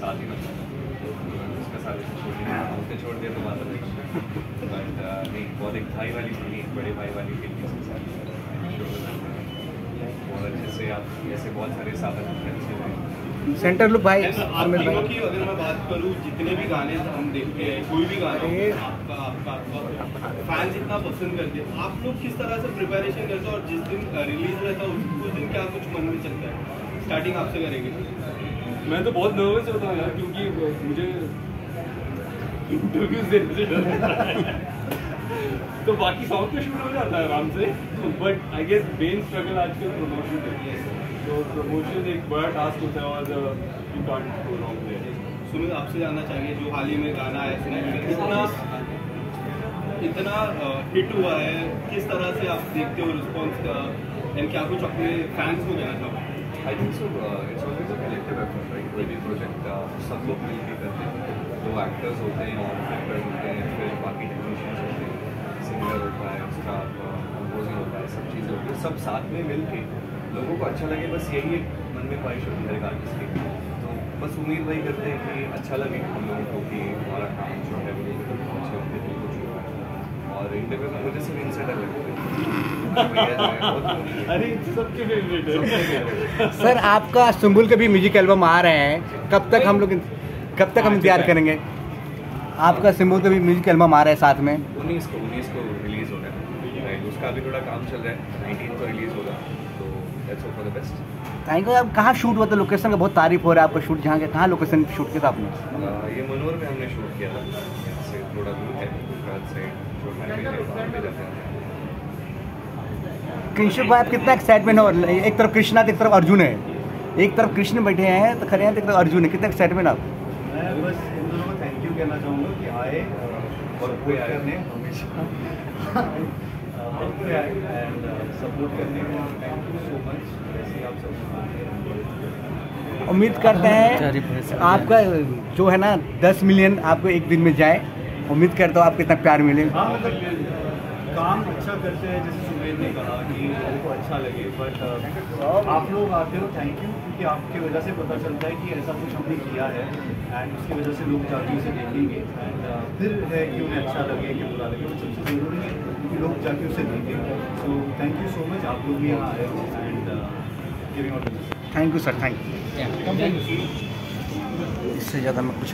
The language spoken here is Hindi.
साथ ही है। उसका साथ ही छोड़ दिया उसने छोड़ दिया तो बात अलग बट नहीं बहुत एक भाई वाली फ़िल्म बड़े भाई वाली फ़िल्म उसके साथ हैं। और अच्छे से आप ऐसे बहुत सारे साधन अच्छे हुए सेंटर लुक भाई आमिर भाई। की अगर मैं बात करूँ जितने भी गाने हम देखते हैं कोई भी गाना आपका आपका आपका फैंस इतना पसंद करते हैं। आप लोग किस तरह से प्रिपरेशन करते हो और जिस दिन रिलीज़ रहता है उस दिन क्या कुछ मन में चलता है? स्टार्टिंग आपसे करेंगे। मैं तो बहुत नर्वस होता हूँ यार, क्योंकि मुझे इंटरव्यूज़ देने से डर लगता है। तो बाकी सॉन्ग तो शूट हो जाता है आराम से। But I guess main struggle आजकल प्रमोशन है तो प्रमोशन एक बड़ा टास्क होता है और you can't go wrong Sumit आपसे जानना चाहेंगे, जो हाल ही में गाना आया स्नैक में इतना इतना हिट हुआ है, किस तरह से आप देखते हो रिस्पॉन्स का? एंड क्या कुछ अपने फैंस को कहना चाहोगे I think so it's always a collective effort right कोई भी प्रोजेक्ट सब लोग मिल के करते हैं दो एक्टर्स होते हैं और एक्टर्स होते हैं फिर बाकी टेक्नीशियंस होते हैं सिंगर होता है उसका कंपोजिंग होता है सब चीज़ें होती है सब साथ में मिल के लोगों को अच्छा लगे बस यही एक मन में ख्वाहिश होती है हर एक आर्टिस्ट की तो बस उम्मीद वही करते हैं कि अच्छा लगे हम लोगों को कि हमारा काम जो है वो लोगों तक पहुँचे उनके दिल को छुआ है और इंटरव्यू में मुझे सिर्फ़ इनसे डर लगता है जो है, अरे सबके फेवरेट है। सर आपका सुम्बुल के भी म्यूज़िक एल्बम आ रहे हैं। कब तक हम लोग कब तक हम इंतज़ार करेंगे? आपका सिम्बुल का भी म्यूज़िक एल्बम आ रहा है साथ में। उन्नीस को उन्नीस को रिलीज़ होगा राइट उसका भी थोड़ा काम चल रहा है। नाइनटीन को रिलीज़ होगा। तो let's hope for the best thank you आप कहाँ शूट हुआ था? लोकेशन का बहुत तारीफ़ हो रहा है आपका शूट जहाँ के कहाँ लोकेशन शूट किया था आपने? ये मनोर में हमने शूट किया था। यहाँ से थोड़ा दूर है गुजरात साइड जो हाईवे है वहाँ पे जाते हैं। कृष्ण भाई आप कितना एक्साइटमेंट हो एक तरफ़ कृष्णा एक तरफ़ अर्जुन है। एक तरफ़ कृष्ण बैठे हैं तो खड़े हैं तो एक तरफ़ अर्जुन है। कितना एक्साइटमेंट आप? मैं बस इन दोनों को थैंक यू कहना चाहूँगा कि आए और करने हमेशा। एंड सपोर्ट करने थैंक यू सो मच वैसे आप सब उम्मीद करते हैं आपका जो है ना दस मिलियन आपको एक दिन में जाए। उम्मीद करता हूँ आपको इतना प्यार मिले। हाँ मतलब काम अच्छा करते हैं जैसे सुमेर ने कहा कि लोगों को अच्छा लगे बट आप लोग आते हो थैंक यू क्योंकि आपकी वजह से पता चलता है कि ऐसा कुछ हमने किया है एंड उसकी वजह से लोग जाके उसे देखेंगे एंड फिर है कि उन्हें अच्छा लगे कि बुरा लगे बट सबसे ज़रूरी है कि लोग जाके उसे देखें। So thank you so much आप लोग भी यहाँ आए हो and giving out thank you sir thank you इससे ज़्यादा मैं कुछ